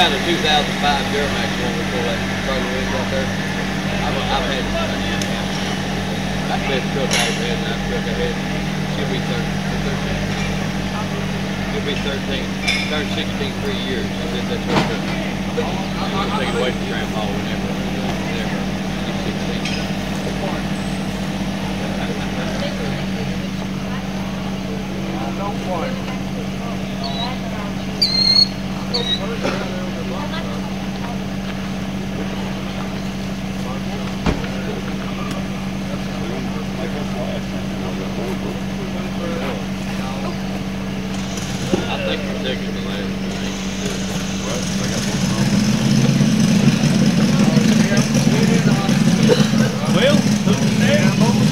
kind of 2005 Duramax. I the Well, who's next?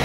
I